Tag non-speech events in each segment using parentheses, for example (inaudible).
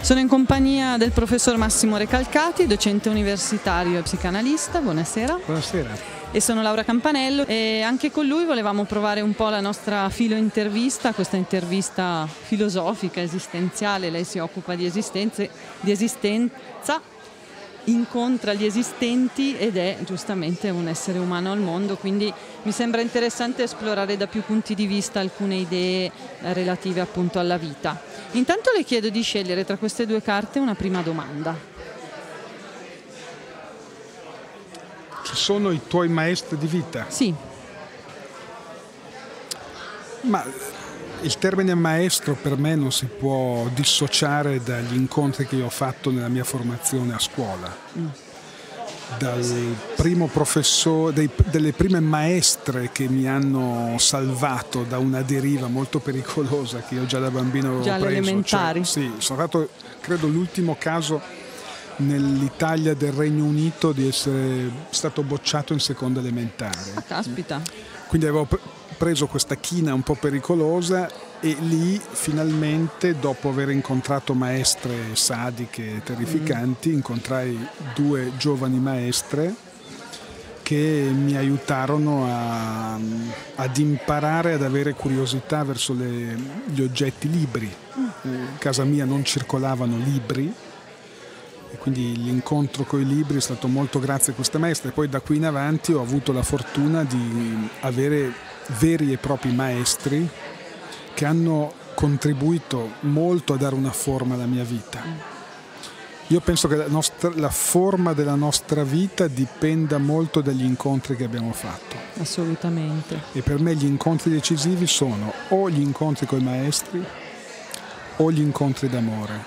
Sono in compagnia del professor Massimo Recalcati, docente universitario e psicanalista. Buonasera. Buonasera. E sono Laura Campanello e anche con lui volevamo provare un po' la nostra filo intervista, questa intervista filosofica, esistenziale. Lei si occupa di, di esistenza incontra gli esistenti ed è giustamente un essere umano al mondo, quindi mi sembra interessante esplorare da più punti di vista alcune idee relative appunto alla vita. Intanto le chiedo di scegliere tra queste due carte una prima domanda. Ci sono i tuoi maestri di vita? Sì. Ma il termine maestro per me non si può dissociare dagli incontri che io ho fatto nella mia formazione a scuola. Mm. Dal primo professore, dei, delle prime maestre che mi hanno salvato da una deriva molto pericolosa che io già da bambino avevo già preso. elementari. Cioè, sì, sono stato credo l'ultimo caso nell'Italia del Regno Unito di essere stato bocciato in seconda elementare. Ah, caspita. Quindi avevo preso questa china un po' pericolosa e lì finalmente dopo aver incontrato maestre sadiche e terrificanti mm. incontrai due giovani maestre che mi aiutarono a, ad imparare ad avere curiosità verso le, gli oggetti libri. Mm. In casa mia non circolavano libri e quindi l'incontro con i libri è stato molto grazie a queste maestre e poi da qui in avanti ho avuto la fortuna di avere veri e propri maestri che hanno contribuito molto a dare una forma alla mia vita. Io penso che la, nostra, la, forma della nostra vita dipenda molto dagli incontri che abbiamo fatto. Assolutamente. E per me gli incontri decisivi sono o gli incontri con i maestri o gli incontri d'amore.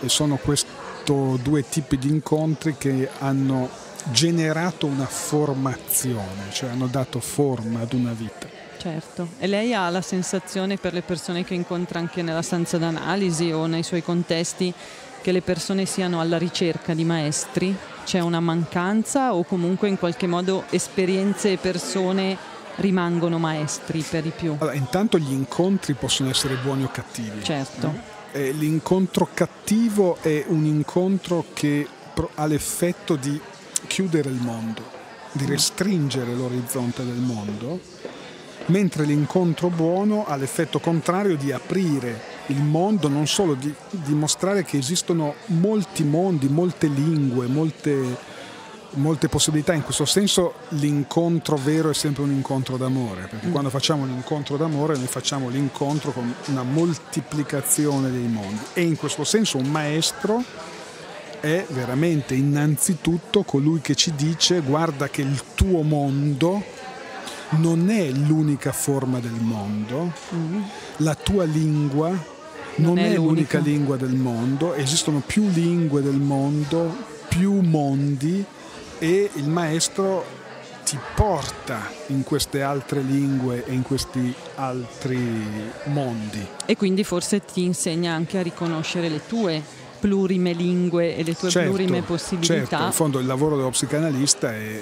E sono questi due tipi di incontri che hanno generato una formazione, cioè hanno dato forma ad una vita. Certo, e lei ha la sensazione per le persone che incontra anche nella stanza d'analisi o nei suoi contesti che le persone siano alla ricerca di maestri? C'è una mancanza o comunque in qualche modo esperienze e persone rimangono maestri per di più? Allora, intanto gli incontri possono essere buoni o cattivi. Certo. Eh? L'incontro cattivo è un incontro che ha l'effetto di chiudere il mondo, di restringere l'orizzonte del mondo, mentre l'incontro buono ha l'effetto contrario di aprire il mondo, non solo di dimostrare che esistono molti mondi, molte lingue, molte, molte possibilità. In questo senso l'incontro vero è sempre un incontro d'amore, perché mm. quando facciamo l'incontro d'amore noi facciamo l'incontro con una moltiplicazione dei mondi. E in questo senso un maestro è veramente innanzitutto colui che ci dice guarda che il tuo mondo non è l'unica forma del mondo, mm. la tua lingua non, non è, è l'unica lingua del mondo, esistono più lingue del mondo, più mondi e il maestro ti porta in queste altre lingue e in questi altri mondi. E quindi forse ti insegna anche a riconoscere le tue plurime lingue e le tue certo, plurime possibilità. Certo, in fondo il lavoro dello psicanalista è,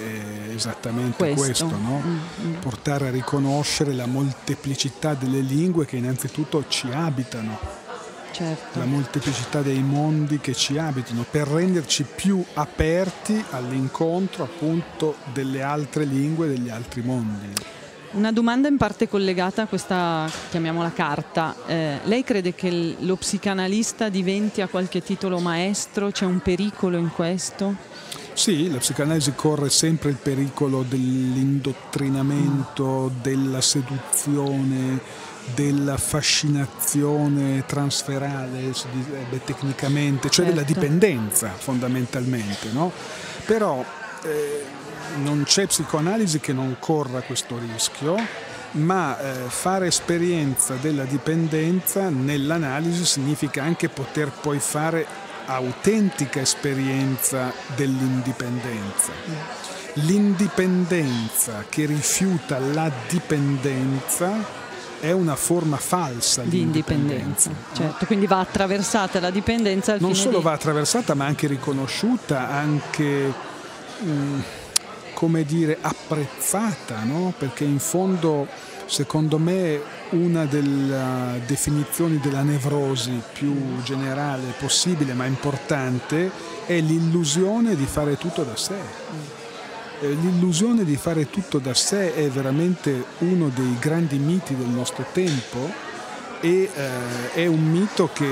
esattamente questo, questo no? mm-hmm. portare a riconoscere la molteplicità delle lingue che innanzitutto ci abitano. Certo. La molteplicità dei mondi che ci abitano per renderci più aperti all'incontro appunto delle altre lingue, degli altri mondi. Una domanda in parte collegata a questa, chiamiamola carta. Eh, lei crede che lo psicanalista diventi a qualche titolo maestro? C'è un pericolo in questo? Sì, la psicanalisi corre sempre il pericolo dell'indottrinamento, mm. della seduzione, della fascinazione transferale, si direbbe tecnicamente, cioè certo. della dipendenza fondamentalmente. No? Però eh, non c'è psicoanalisi che non corra questo rischio, ma eh, fare esperienza della dipendenza nell'analisi significa anche poter poi fare autentica esperienza dell'indipendenza. L'indipendenza che rifiuta la dipendenza è una forma falsa di, di indipendenza. indipendenza. Certo, quindi va attraversata la dipendenza. non solo di... va attraversata, ma anche riconosciuta, anche mh, mm, come dire apprezzata, no? perché in fondo secondo me una delle definizioni della nevrosi più generale possibile ma importante è l'illusione di fare tutto da sé. Eh, l'illusione di fare tutto da sé è veramente uno dei grandi miti del nostro tempo e eh, è un mito che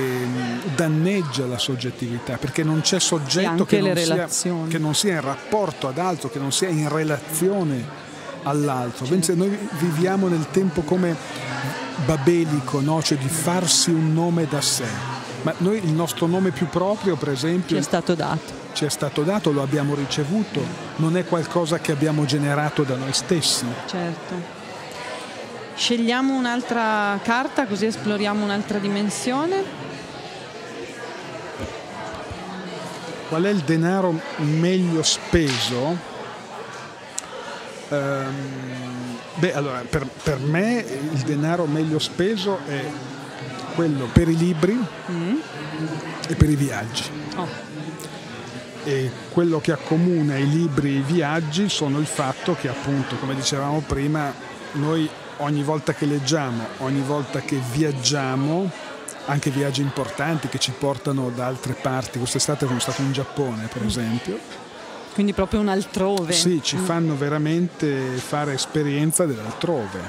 danneggia la soggettività perché non c'è soggetto che non, sia, che non, sia, in rapporto ad altro, che non sia in relazione all'altro. Certo. Noi viviamo nel tempo come babelico, no? cioè di farsi un nome da sé. Ma noi il nostro nome più proprio, per esempio, ci è stato dato. Ci è stato dato, lo abbiamo ricevuto, non è qualcosa che abbiamo generato da noi stessi. Certo. Scegliamo un'altra carta così esploriamo un'altra dimensione. Qual è il denaro meglio speso? Um, beh, allora, per, per, me il denaro meglio speso è quello per i libri mm. e per i viaggi. Oh. E quello che accomuna i libri e i viaggi sono il fatto che appunto, come dicevamo prima, noi ogni volta che leggiamo, ogni volta che viaggiamo, anche viaggi importanti che ci portano da altre parti, quest'estate sono stato in Giappone per mm. esempio. Quindi proprio un altrove. Sì, ci mm. fanno veramente fare esperienza dell'altrove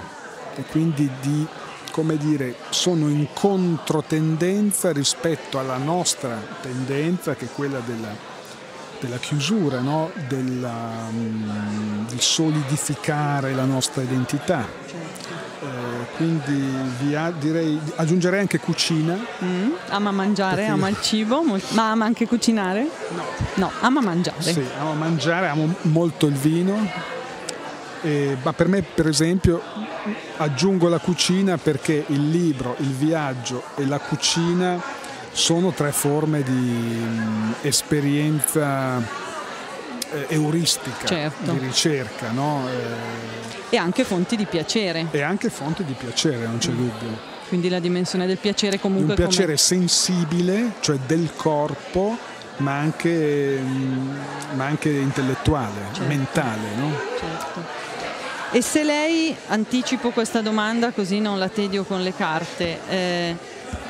e quindi di, come dire, sono in controtendenza rispetto alla nostra tendenza che è quella della della chiusura, no? della, um, di solidificare la nostra identità. Certo. Eh, quindi via, direi, aggiungerei anche cucina. Mm, ama mangiare, perché... ama il cibo, ma ama anche cucinare? No. No, ama mangiare. Sì, ama mangiare, amo molto il vino. Eh, ma per me, per esempio, aggiungo la cucina perché il libro, il viaggio e la cucina sono tre forme di mm, esperienza eh, euristica, certo. di ricerca. No? Eh, e anche fonti di piacere. E anche fonti di piacere, non c'è mm. dubbio. Quindi la dimensione del piacere comunque... Un piacere come... sensibile, cioè del corpo, ma anche, mm, ma anche intellettuale, certo. mentale. No? Certo. E se lei, anticipo questa domanda così non la tedio con le carte, eh,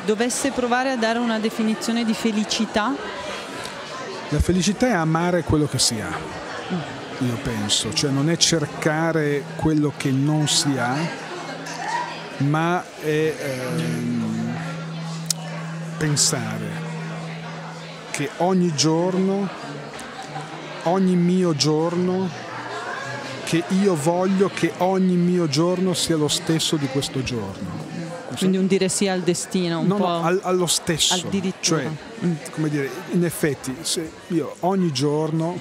dovesse provare a dare una definizione di felicità? La felicità è amare quello che si ha, io penso, cioè non è cercare quello che non si ha, ma è ehm, pensare che ogni giorno, ogni mio giorno, che io voglio che ogni mio giorno sia lo stesso di questo giorno quindi un dire sì al destino, un no, po' no, al, allo stesso. Addirittura. Cioè, mm. come dire, in effetti, se io ogni giorno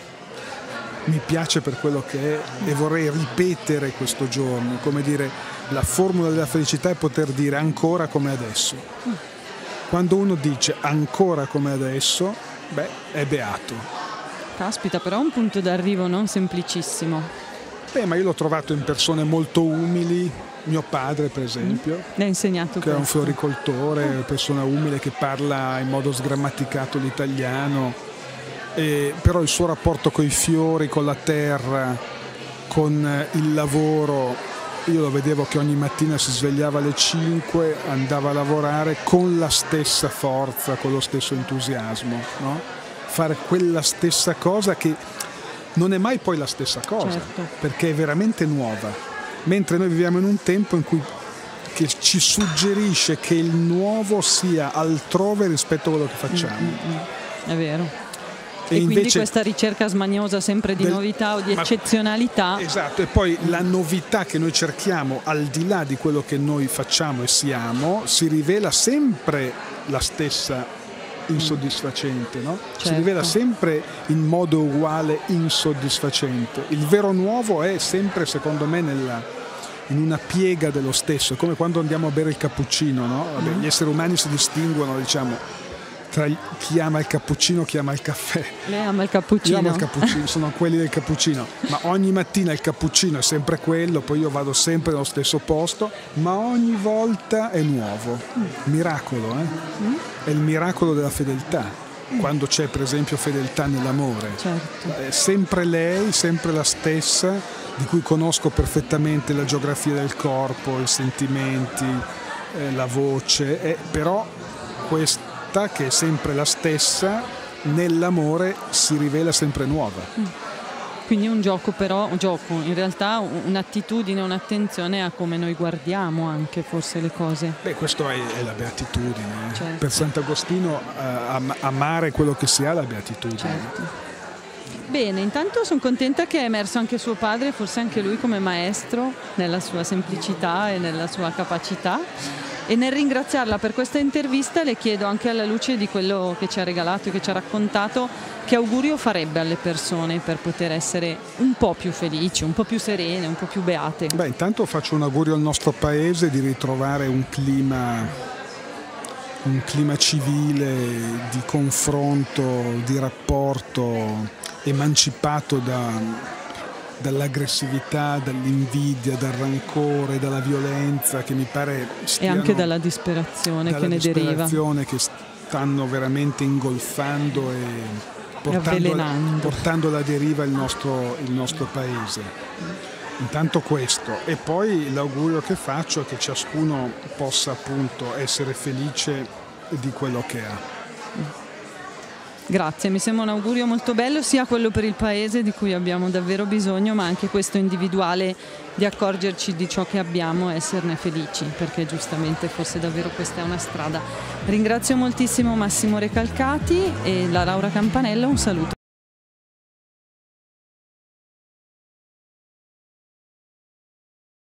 mi piace per quello che è e vorrei ripetere questo giorno, come dire, la formula della felicità è poter dire ancora come adesso. Mm. Quando uno dice ancora come adesso, beh, è beato. Caspita, però è un punto d'arrivo non semplicissimo. Beh, ma io l'ho trovato in persone molto umili, mio padre per esempio, mm. che questo. è un floricoltore, persona umile che parla in modo sgrammaticato l'italiano, e, però il suo rapporto con i fiori, con la terra, con eh, il lavoro, io lo vedevo che ogni mattina si svegliava alle 5, andava a lavorare con la stessa forza, con lo stesso entusiasmo, no? fare quella stessa cosa che non è mai poi la stessa cosa, certo. perché è veramente nuova mentre noi viviamo in un tempo in cui che ci suggerisce che il nuovo sia altrove rispetto a quello che facciamo. Mm, mm, mm. È vero. E, e quindi questa ricerca smaniosa sempre di del, novità o di eccezionalità. Esatto, e poi la novità che noi cerchiamo al di là di quello che noi facciamo e siamo si rivela sempre la stessa insoddisfacente, no? certo. si rivela sempre in modo uguale insoddisfacente. Il vero nuovo è sempre, secondo me, nella, in una piega dello stesso, è come quando andiamo a bere il cappuccino, no? Vabbè, mm-hmm. gli esseri umani si distinguono, diciamo, tra chi ama il cappuccino chi ama il caffè. Lei ama il cappuccino. Io amo il (laughs) cappuccino, sono quelli del cappuccino, ma ogni mattina il cappuccino è sempre quello, poi io vado sempre nello stesso posto, ma ogni volta è nuovo. Miracolo, eh? È il miracolo della fedeltà. quando c'è per esempio fedeltà nell'amore. Certo. È sempre lei, sempre la stessa, di cui conosco perfettamente la geografia del corpo, i sentimenti, eh, la voce, eh, però questa che è sempre la stessa, nell'amore si rivela sempre nuova. Mm. Quindi un gioco però, un gioco, in realtà un'attitudine, un'attenzione a come noi guardiamo anche forse le cose. Beh, questo è, è la beatitudine. Certo. Per Sant'Agostino eh, amare quello che si ha è la beatitudine. Certo. Bene, intanto sono contenta che è emerso anche suo padre, forse anche lui come maestro, nella sua semplicità e nella sua capacità e nel ringraziarla per questa intervista le chiedo anche alla luce di quello che ci ha regalato e che ci ha raccontato che augurio farebbe alle persone per poter essere un po' più felici, un po' più serene, un po' più beate. Beh, intanto faccio un augurio al nostro paese di ritrovare un clima, un clima civile di confronto, di rapporto emancipato da dall'aggressività, dall'invidia, dal rancore, dalla violenza che mi pare stiano, e anche dalla disperazione dalla che ne disperazione deriva che stanno veramente ingolfando e portando, portando alla deriva il nostro, il nostro paese. Intanto questo. E poi l'augurio che faccio è che ciascuno possa appunto essere felice di quello che ha Grazie, mi sembra un augurio molto bello sia quello per il Paese di cui abbiamo davvero bisogno, ma anche questo individuale di accorgerci di ciò che abbiamo e esserne felici, perché giustamente forse davvero questa è una strada. Ringrazio moltissimo Massimo Recalcati e la Laura Campanella, un saluto.